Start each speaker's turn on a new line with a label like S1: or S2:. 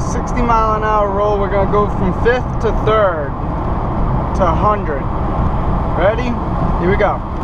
S1: 60 mile an hour roll. We're gonna go from fifth to third to 100. Ready? Here we go.